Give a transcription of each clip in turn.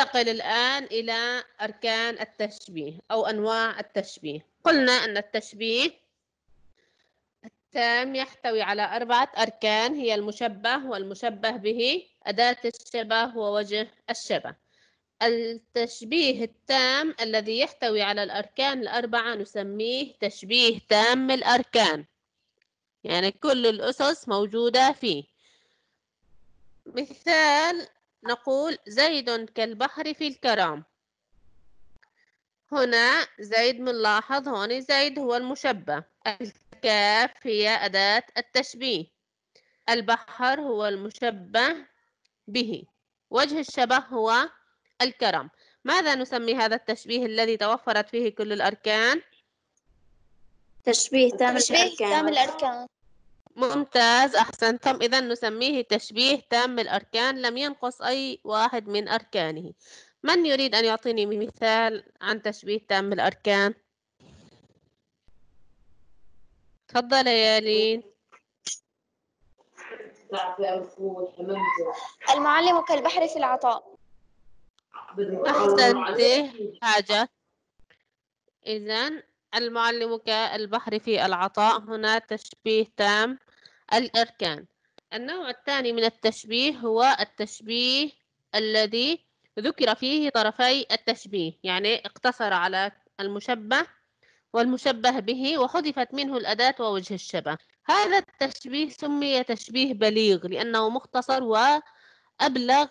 ننتقل الآن إلى أركان التشبيه أو أنواع التشبيه. قلنا أن التشبيه التام يحتوي على أربعة أركان هي المشبه والمشبه به أداة الشبه ووجه الشبه. التشبيه التام الذي يحتوي على الأركان الأربعة نسميه تشبيه تام الأركان. يعني كل الأسس موجودة فيه. مثال نقول زيد كالبحر في الكرام. هنا زيد بنلاحظ هون زيد هو المشبه. الكاف هي أداة التشبيه. البحر هو المشبه به. وجه الشبه هو الكرم ماذا نسمي هذا التشبيه الذي توفرت فيه كل الأركان؟ تشبيه تام تشبيه الأركان. تام الأركان. ممتاز أحسنتم إذا نسميه تشبيه تام الأركان لم ينقص أي واحد من أركانه. من يريد أن يعطيني مثال عن تشبيه تام الأركان؟ تفضل يا يالين. المعلم كالبحر في العطاء. أحسنت. حاجة. إذا المعلم كالبحر في العطاء. هنا تشبيه تام. الأركان. النوع الثاني من التشبيه هو التشبيه الذي ذكر فيه طرفي التشبيه يعني اقتصر على المشبه والمشبه به وحذفت منه الأداة ووجه الشبه. هذا التشبيه سمي تشبيه بليغ لأنه مختصر وأبلغ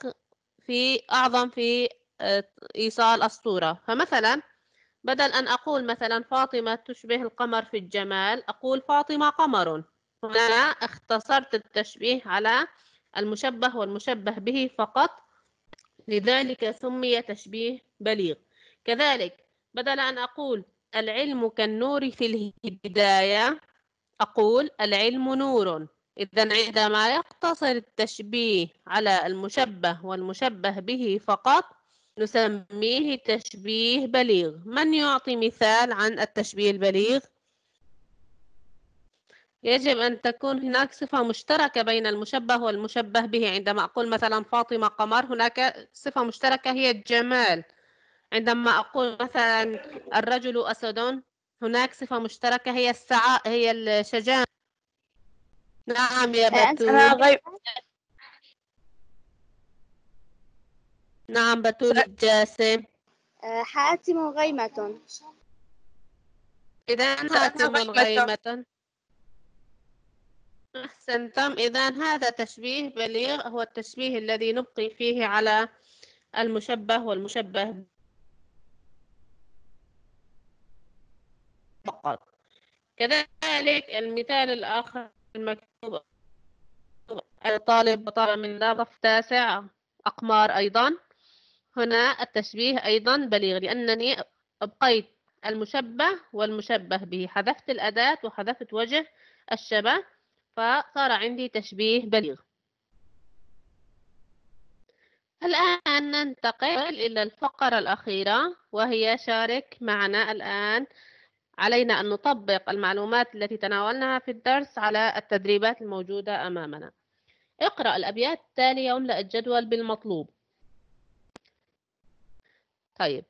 في أعظم في آه، إيصال الصورة. فمثلا بدل أن أقول مثلا فاطمة تشبه القمر في الجمال أقول فاطمة قمر. هنا اختصرت التشبيه على المشبه والمشبه به فقط؟ لذلك سمي تشبيه بليغ. كذلك بدل أن أقول العلم كالنور في البداية أقول العلم نور. إذا عندما يقتصر التشبيه على المشبه والمشبه به فقط نسميه تشبيه بليغ. من يعطي مثال عن التشبيه البليغ؟ يجب أن تكون هناك صفة مشتركة بين المشبه والمشبه به. عندما أقول مثلا فاطمة قمر هناك صفة مشتركة هي الجمال عندما أقول مثلا الرجل أسد هناك صفة مشتركة هي السعاء هي الشجاعة نعم يا بتول نعم بتول الجاسم آه، حاتم غيمة. إذا هاتم غيمة. أحسنتم. إذا هذا تشبيه بليغ هو التشبيه الذي نبقي فيه على المشبه والمشبه فقط. كذلك المثال الآخر المكتوب الطالب وطالب من صف تاسع أقمار أيضا. هنا التشبيه أيضا بليغ لأنني أبقيت المشبه والمشبه به حذفت الأداة وحذفت وجه الشبه. فصار عندي تشبيه بليغ. الآن ننتقل إلى الفقرة الأخيرة وهي شارك معنا الآن. علينا أن نطبق المعلومات التي تناولناها في الدرس على التدريبات الموجودة أمامنا. اقرأ الأبيات التالية واملأ الجدول بالمطلوب. طيب.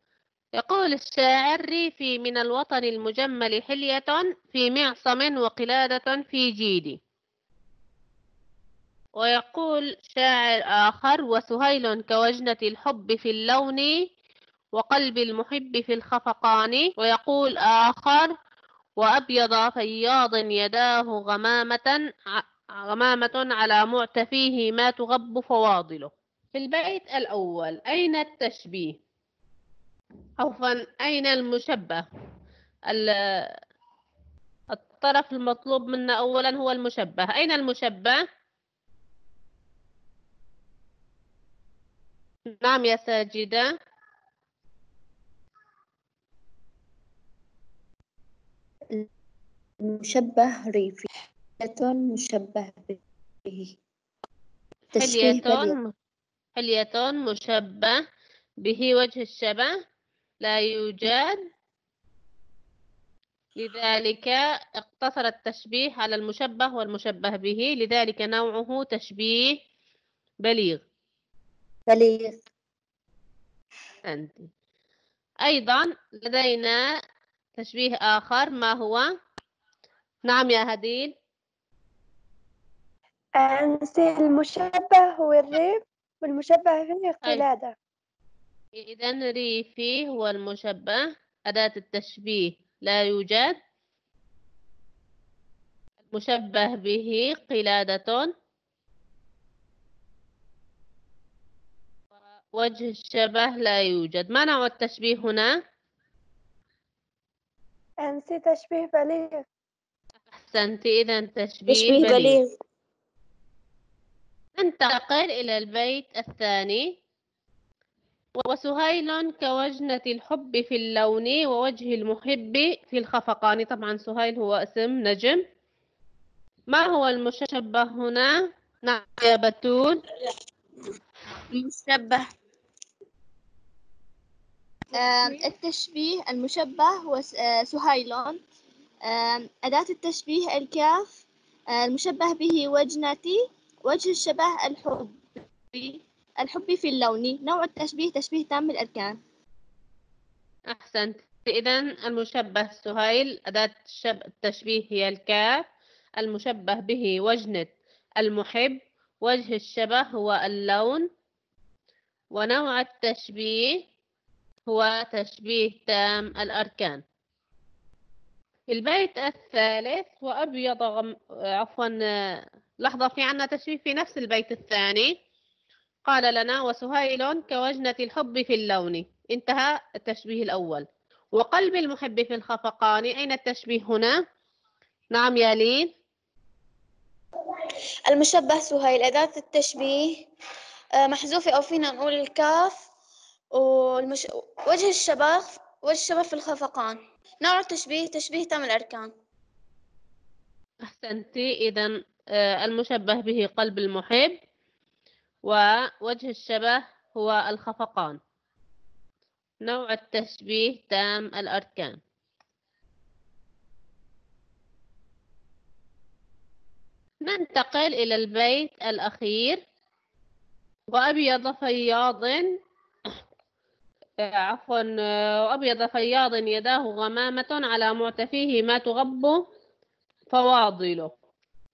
يقول الشاعر ريفي من الوطن المجمل حلية في معصم وقلادة في جيدي. ويقول شاعر آخر وسهيل كوجنة الحب في اللون وقلب المحب في الخفقان ويقول آخر وأبيض فياض يداه غمامة غمامة على معتفيه ما تغب فواضله في البيت الأول أين التشبيه؟ عفوا أين المشبه؟ الطرف المطلوب منا أولا هو المشبه. أين المشبه؟ نعم يا ساجدة. مشبه ريفي مشبه به. حلية حلية مشبه به وجه الشبه. لا يوجد. لذلك اقتصر التشبيه على المشبه والمشبه به. لذلك نوعه تشبيه بليغ. بليغ أيضا لدينا تشبيه آخر. ما هو؟ نعم يا هديل. أنسي المشبه هو الريف والمشبه فيه قلادة إذا ريفي هو المشبه. أداة التشبيه لا يوجد. المشبه به قلادة. وجه الشبه لا يوجد. ما نوع التشبيه هنا؟ أنسي تشبيه بليغ. أحسنت. إذا تشبيه, تشبيه بليغ. بليغ. ننتقل إلى البيت الثاني. وسهيل كوجنة الحب في اللون ووجه المحب في الخفقان. طبعا سهيل هو اسم نجم. ما هو المشبه هنا؟ نعم يا بتول. المشبه. التشبيه؟ المشبه هو آه، سهيلون. أداة التشبيه الكاف آه، المشبه به وجنتي وجه الشبه الحب الحب في اللون نوع التشبيه تشبيه تام الأركان أحسنت. إذا المشبه سهيل أداة التشبيه هي الكاف المشبه به وجنة المحب وجه الشبه هو اللون. ونوع التشبيه هو تشبيه تام الأركان. البيت الثالث وأبيض غم... عفوا لحظة في عنا تشبيه في نفس البيت الثاني. قال لنا وسهيل كوجنة الحب في اللون. انتهى التشبيه الأول. وقلب المحب في الخفقان. أين التشبيه هنا؟ نعم يا لين. المشبه سهيل أداة التشبيه. آه، محذوفة أو فينا نقول الكاف. والمش... وجه الشبه وجه الشبه في الخفقان. نوع التشبيه تشبيه تام الأركان. أحسنتي إذا آه، المشبه به قلب المحب ووجه الشبه هو الخفقان. نوع التشبيه تام الأركان. ننتقل إلى البيت الأخير. وأبيض فياض عفوا وأبيض فياض يداه غمامة على معتفيه ما تغب فواضله.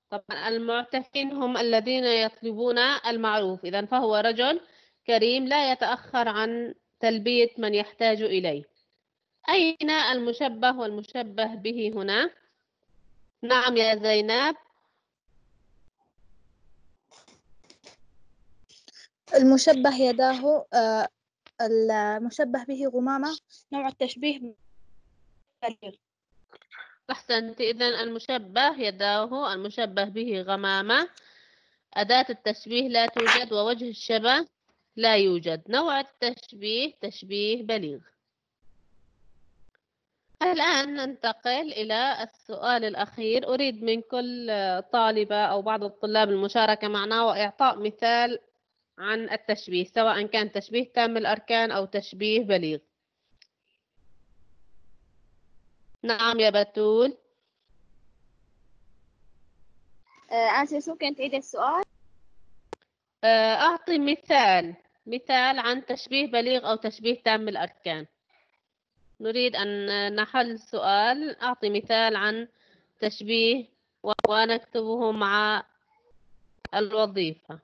طبعا المعتفين هم الذين يطلبون المعروف إذا فهو رجل كريم لا يتأخر عن تلبية من يحتاج إليه. أين المشبه والمشبه به هنا؟ نعم يا زينب. المشبه يداه آه، المشبه به غمامة نوع التشبيه بليغ أحسنت إذا المشبه يداه المشبه به غمامة. أداة التشبيه لا توجد ووجه الشبه لا يوجد. نوع التشبيه تشبيه بليغ. الآن ننتقل إلى السؤال الأخير. أريد من كل طالبة أو بعض الطلاب المشاركة معنا وإعطاء مثال عن التشبيه سواء كان تشبيه تام الأركان أو تشبيه بليغ. نعم يا بتول. آه، آسف ممكن تعيد السؤال؟ آه، أعطي مثال مثال عن تشبيه بليغ أو تشبيه تام الأركان. نريد أن نحل سؤال أعطي مثال عن تشبيه ونكتبه مع الوظيفة.